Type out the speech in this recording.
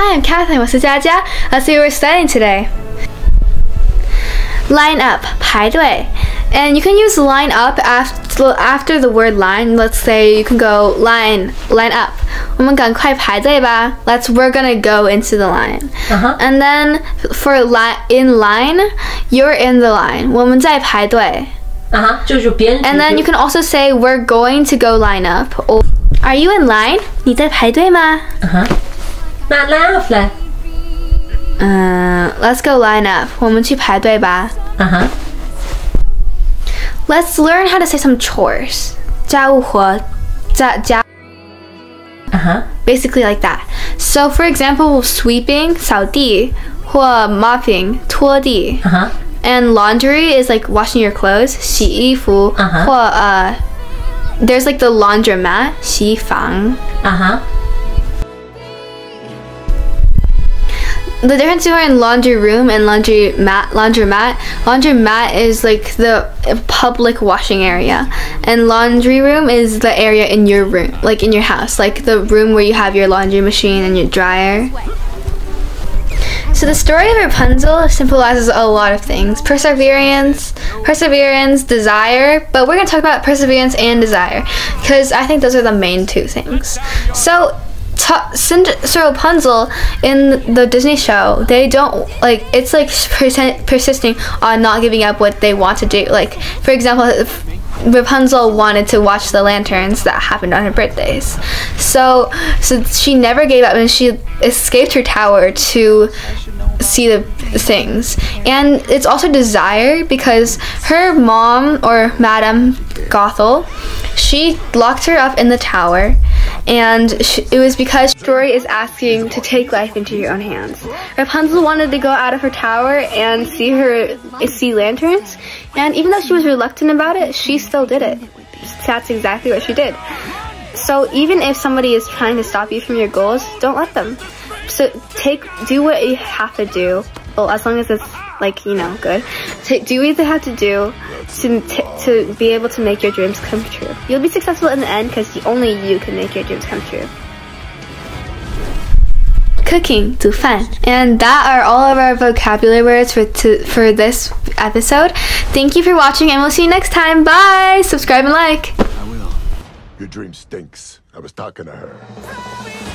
Hi, I'm Kathleen. 我是佳佳. Let's see what we're studying today. Line up, 排队. And you can use line up after after the word line. Let's say you can go line, line up. 我们赶快排队吧. Let's we're gonna go into the line. Uh-huh. And then for line in line, you're in the line. 我们在排队.啊哈，就是别人。 And then you can also say we're going to go line up. Or are you in line? 你在排队吗?啊哈， 那 line up 嘞？ Uh, let's go line up. 我们去排队吧.啊哈， Let's learn how to say some chores. 家务活,家家啊哈， basically like that. So for example, sweeping 扫地或 mopping 拖地啊哈， and laundry is like washing your clothes 洗衣服 Uh-huh. 或 uh there's like the laundromat 洗衣房啊哈， The difference between laundry room and laundry mat laundromat laundromat is like the public washing area and laundry room is the area in your room like in your house like the room where you have your laundry machine and your dryer. So the story of Rapunzel symbolizes a lot of things. Perseverance perseverance desire but we're going to talk about perseverance and desire because i think those are the main two things. So Cind- Rapunzel in the Disney show, they don't like it's like persen- persisting on not giving up what they want to do. Like for example, if Rapunzel wanted to watch the lanterns that happened on her birthdays, so so she never gave up and she escaped her tower to see the things. And it's also desire because her mom or Madame Gothel, she locked her up in the tower and sh- it was because story is asking to take life into your own hands. Rapunzel wanted to go out of her tower and see her see lanterns, and even though she was reluctant about it, she still did it. That's exactly what she did. So even if somebody is trying to stop you from your goals, don't let them. So take do what you have to do. Well, as long as it's like you know good. Ta do what you have to do to t- to be able to make your dreams come true. You'll be successful in the end because only you can make your dreams come true. Cooking, to 煮饭. And that are all of our vocabulary words for to, for this episode. Thank you for watching and we'll see you next time. Bye. Subscribe and like. I will. Your dream stinks. I was talking to her.